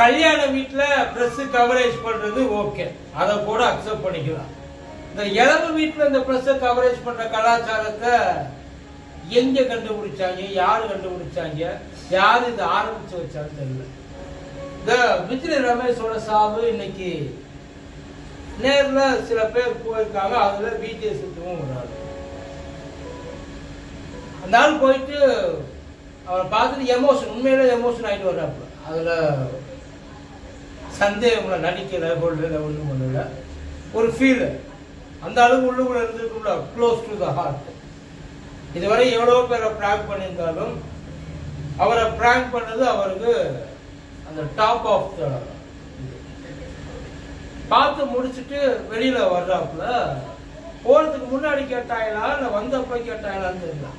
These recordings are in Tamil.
கல்யாண வீட்டில் ப்ரெஸ் கவரேஜ் பண்றது ஓகே அதை கூட அக்செப்ட் பண்ணிக்கலாம். இந்த இளவு வீட்டில் இந்த ப்ரெஸ்ஸை கவரேஜ் பண்ற கலாச்சாரத்தை எங்க கண்டுபிடிச்சாங்க யார் கண்டுபிடிச்சாங்க யார் இதை ஆரம்பிச்சு வச்சான்னு தெரியல. இந்த விஜய் ரமேஷோட சாவு இன்னைக்கு நேரில் சில பேர் போயிருக்காங்க அதில் பிஜே சுத்தமும் ஒரு அந்த ஆள் போயிட்டு அவரை பார்த்துட்டு எமோஷன் உண்மையிலே எமோஷன் ஆகிட்டு வர்றாப்புல. அதில் சந்தேகம்ல நடிக்கல கொள்ளல ஒண்ணும் பண்ணல. ஒரு ஃபீல் அந்த அளவுக்கு உள்ளுக்குள்ள இருந்துக்குள்ள க்ளோஸ் டு த ஹார்ட் இதுவரை எவ்வளவு பேரை ப்ராங்க் பண்ணியிருந்தாலும் அவரை ப்ராங்க் பண்ணது அவருக்கு அந்த டாப் ஆஃப் த பார்த்து முடிச்சுட்டு வெளியில வர்றாப்புல போறதுக்கு முன்னாடி கேட்டாங்களா இல்லை வந்தப்ப கேட்டாங்களான்னு தெரியல.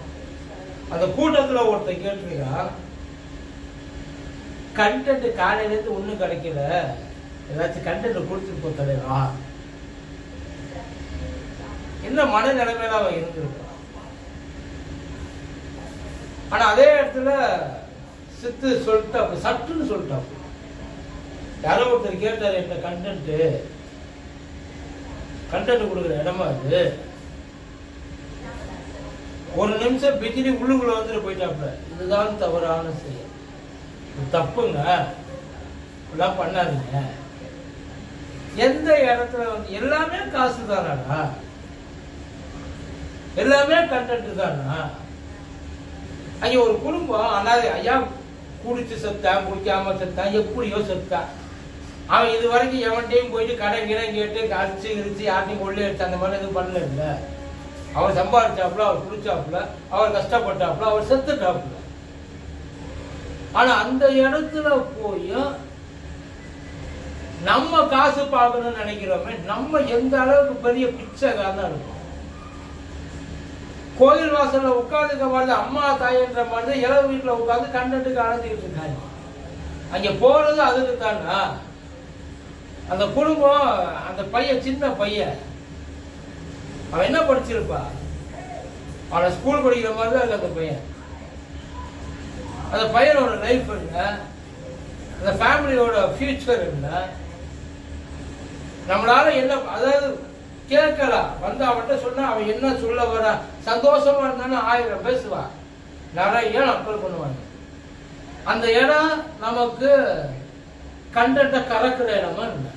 அந்த கூட்டத்தில் ஒருத்தர் கேட்டிருக்கா கண்டென்ட் காலையில இருந்து கிடைக்கல. ஏதாச்சும் கண்டென்ட் கொடுத்துட்டு போ தலைவா. என்ன மனநிலைமையில அவன் இருந்திருக்கான் ஆனா அதே இடத்துல சித்து சொல்லிட்டாப்பு சட்டுன்னு சொல்லிட்டாப்பு யாரோ ஒருத்தர் கேட்டாரு என்ன கண்டென்ட் கண்டென்ட் கொடுக்குற இடமா அது ஒரு நிமிஷம் பிஜிலி உள்ளுக்குள்ள வந்துட்டு போயிட்டாப்ல. இதுதான் தவறான செயல். தப்புங்க. இப்படிலாம் பண்ணாதீங்க. எந்த இடத்துல வந்து எல்லாமே காசு தானாடா எல்லாமே கண்டென்ட் தானா? ஐயா ஒரு குடும்பம் அனாதை ஐயா குடிச்சு செத்தான் குடிக்காம செத்தான் எப்படியோ செத்தான் அவன் இது வரைக்கும் எவன்டையும் போயிட்டு கடை கிடம் கேட்டு அடிச்சு இரிச்சு யார்ட்டையும் கொள்ளை அடிச்சு அந்த மாதிரி எதுவும் பண்ணல இல்ல. அவர் சம்பாதிச்சாப்புல அவர் குடிச்சாப்புல அவர் கஷ்டப்பட்டாப்புல அவர் செத்துட்டாப்புல. ஆனா அந்த இடத்துல போய் நம்ம காசு பார்க்கணும்னு நினைக்கிறோமே நம்ம எந்த அளவுக்கு பெரிய பிச்சைக்காரனா இருக்கும்? கோயில் வாசல்ல உட்காந்துக்க மாதிரி அம்மா தாயன்ற மாதிரி இளவு வீட்டுல உட்காந்து கண்டட்டுக்கு அழைஞ்சிக்கிட்டு இருக்காங்க. அங்க போறது அதுக்கு தானா அந்த குடும்பம் அந்த பையன் சின்ன பையன் அவன் என்ன படிச்சிருப்பா? அவனை ஸ்கூல் படிக்கிற மாதிரி தான் இருக்கு அந்த பையன். அந்த பையனோட லைஃப் என்ன? அந்த ஃபேமிலியோட ஃபியூச்சர் என்ன? நம்மளால என்ன அதாவது கேட்கலாம் வந்து அவன்கிட்ட சொன்னா அவன் என்ன சொல்ல வர சந்தோஷமா இருந்தானே? ஆயிரம் பேசுவான் நிறைய அப்பல் பண்ணுவாங்க அந்த இடம் நமக்கு கண்டட்ட கறக்குற இடமா இல்லை.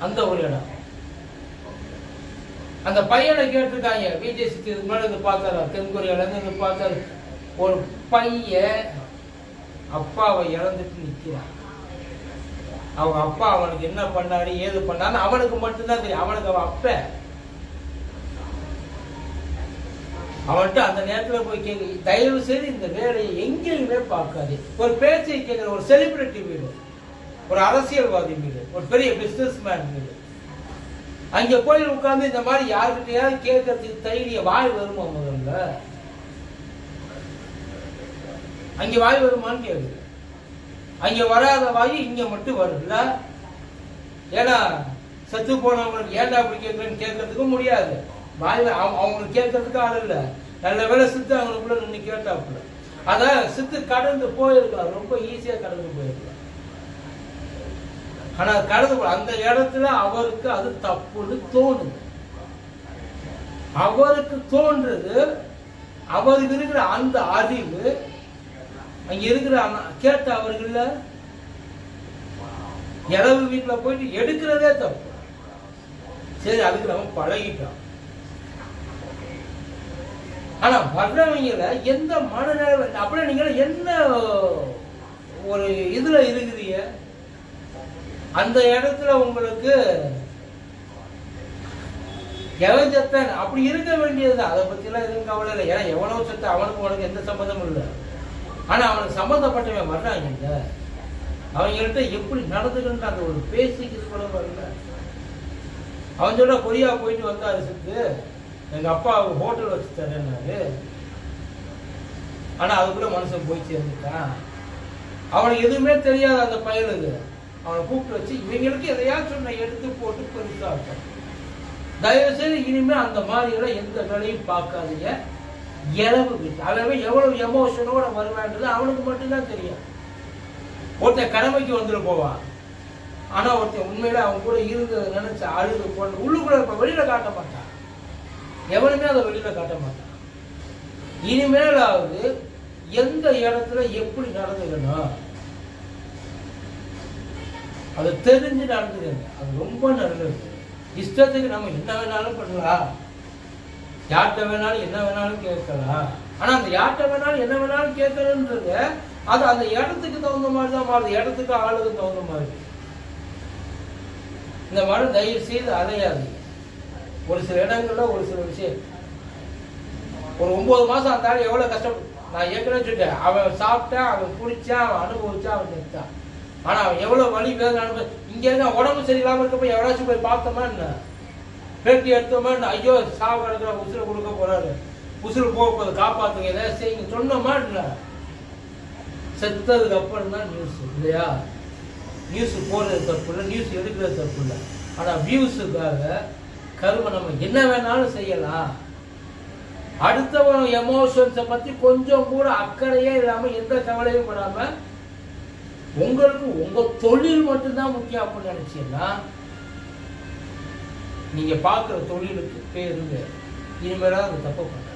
அந்த ஒரு இடம். அந்த பையனை கேட்டிருக்காங்க. பிஜேசிக்கு சித்தி இதுக்கு முன்னாடி இது பார்த்தாரா. தென்கொரியால இருந்து இது பார்த்தாரு. ஒரு பையன் அப்பாவை இழந்துட்டு நிக்கிறான் அவங்க அப்பா அவனுக்கு என்ன பண்ணாரு ஏது பண்ணாரு அவனுக்கு மட்டும்தான் தெரியும். அவனுக்கு அவன் அப்ப. அவன்கிட்ட அந்த நேரத்துல போய் கேட்க தயவு செய்து இந்த வேலையை எங்கேயுமே பார்க்காது. ஒரு பேச்சை கேட்குற ஒரு செலிபிரிட்டி வீடு ஒரு அரசியல்வாதி மீது ஒரு பெரிய பிசினஸ் மேன் வீடு. அங்க போய் உட்கார்ந்து இந்த மாதிரி யாருக்கிட்டையாவது கேட்கறதுக்கு தைரிய வாய் வருமா முதல்ல? அங்க வாய் வருமான்னு கேக்குது அங்க வராத வாய் இங்க மட்டும் வரும்ல. ஏன்னா செத்து போனவங்களுக்கு ஏன்டா அப்படி கேட்குறேன்னு கேட்கறதுக்கும் முடியாது. வாயில் அவங்களுக்கு கேட்கறதுக்கு ஆள் இல்ல. நல்ல வேலை சித்து அவங்களுக்குள்ள நின்று கேட்டாப்புல. அதான் சித்து கடந்து போயிருக்கலாம் ரொம்ப ஈஸியாக கடந்து போயிருக்கலாம் ஆனா கடந்து போ- அந்த இடத்துல அவருக்கு அது தப்புன்னு தோணுது. அவருக்கு தோன்றது அவருக்கு இருக்கிற அந்த அறிவு அங்க இருக்கிற கேட்ட அவர்கள இளவு வீட்டுல போயிட்டு எடுக்கிறதே தப்பு. சரி அதுக்கு நம்ம பழகிட்டோம். ஆனா வர்றவங்கள எந்த மனநிலை அப்படியே நீங்க என்ன ஒரு இதுல இருக்கிறீங்க? அந்த இடத்துல உங்களுக்கு எவன் செத்தான் அப்படி இருக்க வேண்டியது அதை பத்தி எல்லாம் எதுவும் கவலை இல்லை. ஏன்னா எவனோ செத்த அவனுக்கு உனக்கு எந்த சம்பந்தமும் இல்லை. ஆனா அவனுக்கு சம்பந்தப்பட்டவன் வர்றாங்க அவங்கள்ட்ட எப்படி நடந்துக்கணுன்ற அந்த ஒரு பேசிக்கு இது கூட வரல. அவன் சொல்ல கொரியா போயிட்டு வந்தாரு சித்து எங்க அப்பா ஹோட்டல் வச்சு தரேன்னாரு. ஆனா அதுக்குள்ள மனுஷன் போய் சேர்ந்துட்டான். அவனுக்கு எதுவுமே தெரியாது அந்த பயனுக்கு அவனை கூப்பிட்டு வச்சு இவங்களுக்கு எதையாச்சும் சொன்ன எடுத்து போட்டு பெருசாக்கும் தயவு செய்து இனிமே அந்த மாதிரி எல்லாம் எந்த வேலையும் பார்க்காதீங்க. இளவு வீட்டு எவ்வளவு எமோஷனோட வருவான்றது அவனுக்கு மட்டும்தான் தெரியும். ஒருத்தன் கடமைக்கு வந்துட்டு போவான் ஆனா ஒருத்தன் உண்மையில அவன் கூட இருந்ததை நினைச்சு அழுது போன உள்ளுக்குள்ள இப்ப வெளியில காட்ட மாட்டான். எவனுமே அதை வெளியில காட்ட மாட்டான். இனிமேலாவது எந்த இடத்துல எப்படி நடந்துக்கணும்? அதை தெரிஞ்சு நடந்துக்கங்க. அது ரொம்ப நல்லது. இஷ்டத்துக்கு நம்ம என்ன வேணாலும் பண்ணலாம். யார்கிட்ட வேணாலும் என்ன வேணாலும் கேட்கலாம். ஆனா அந்த யார்கிட்ட வேணாலும் என்ன வேணாலும் கேட்கறன்றது அது அந்த இடத்துக்கு தகுந்த மாதிரி தான் மாறுது. இடத்துக்கு ஆளுக்கு தகுந்த மாதிரி. இந்த மாதிரி தயவு செய்து அலையாது. ஒரு சில இடங்கள்ல ஒரு சில விஷயம். ஒரு ஒன்பது மாசம் அந்த ஆள் எவ்வளவு கஷ்டம் நான் ஏற்கனவே சொல்லிட்டேன். அவன் சாப்பிட்டான் அவன் குடிச்சான் அவன் அனுபவிச்சான் அவன் நிறுத்தான் ஆனா அவன் எவ்வளவு வலி வேதனை அனுபவி இங்க இருந்தா உடம்பு சரியில்லாம இருக்கப்ப எவராச்சும் போய் பார்த்தோமா என்ன? பேட்டி எடுத்தோமா ஐயோ சாவு கிடக்குற உசுரை கொடுக்க போறாரு. உசுறு போக போது காப்பாத்துங்க ஏதாவது செய்யுங்க. சொன்னோமா இல்லை. செத்ததுக்கு அப்புறம் தான் நியூஸ் இல்லையா? நியூஸ் போடுறது தப்பு இல்லை நியூஸ் எடுக்கிறது தப்பு இல்லை. ஆனால் வியூஸுக்காக கருமை நம்ம என்ன வேணாலும் செய்யலாம். அடுத்தவன் எமோஷன்ஸை பற்றி கொஞ்சம் கூட அக்கறையே இல்லாமல் எந்த கவலையும் படாமல் உங்களுக்கு உங்க தொழில் மட்டும்தான் முக்கியம் அப்படின்னு நினச்சிங்கன்னா நீங்கள் பார்க்குற தொழிலுக்கு பேருங்க. இனிமேலாக அது தப்பு பண்ண